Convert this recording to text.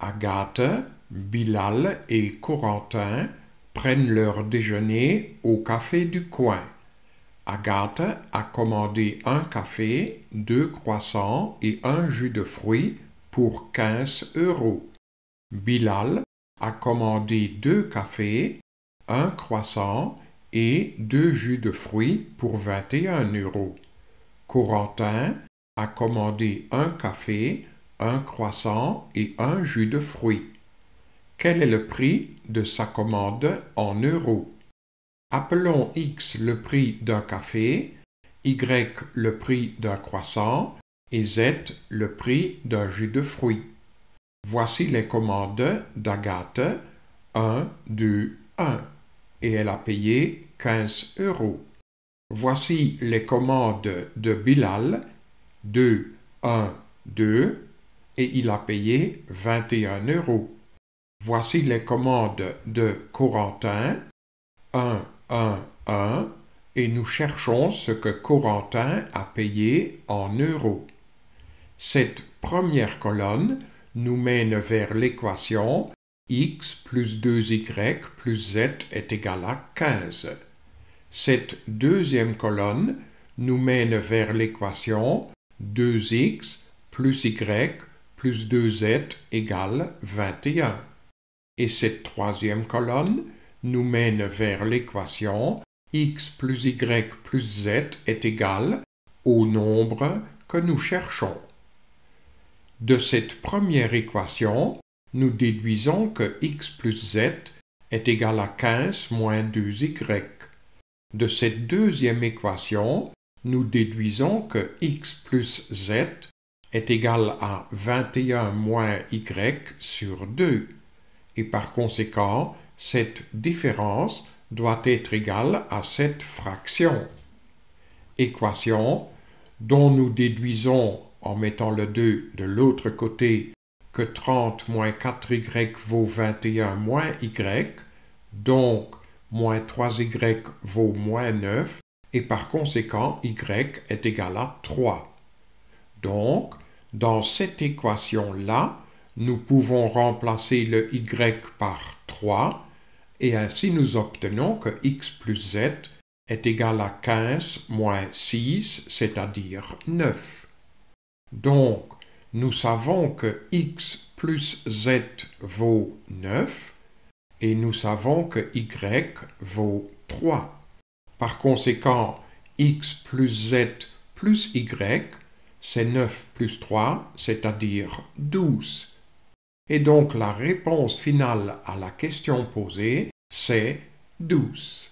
Agathe, Bilal et Corentin prennent leur déjeuner au café du coin. Agathe a commandé un café, deux croissants et un jus de fruits pour 15 euros. Bilal a commandé deux cafés, un croissant et deux jus de fruits pour 21 euros. Corentin a commandé un café, un croissant et un jus de fruits. Quel est le prix de sa commande en euros? Appelons X le prix d'un café, Y le prix d'un croissant et Z le prix d'un jus de fruits. Voici les commandes d'Agathe 1, 2, 1 et elle a payé 15 euros. Voici les commandes de Bilal 2, 1, 2 et il a payé 21 euros. Voici les commandes de Corentin 1, 1, 1 et nous cherchons ce que Corentin a payé en euros. Cette première colonne nous mène vers l'équation x plus 2y plus z est égal à 15. Cette deuxième colonne nous mène vers l'équation 2x plus y plus 2z égale 21. Et cette troisième colonne nous mène vers l'équation x plus y plus z est égal au nombre que nous cherchons. De cette première équation, nous déduisons que x plus z est égal à 15 moins 2y. De cette deuxième équation, nous déduisons que x plus z est égal à 21 moins y sur 2. Et par conséquent, cette différence doit être égale à cette fraction. Équation dont nous déduisons en mettant le 2 de l'autre côté que 30 moins 4y vaut 21 moins y, donc moins 3y vaut moins 9, et par conséquent y est égal à 3. Donc, dans cette équation-là, nous pouvons remplacer le y par 3, et ainsi nous obtenons que x plus z est égal à 15 moins 6, c'est-à-dire 9. Donc, nous savons que x plus z vaut 9 et nous savons que y vaut 3. Par conséquent, x plus z plus y, c'est 9 plus 3, c'est-à-dire 12. Et donc la réponse finale à la question posée, c'est 12.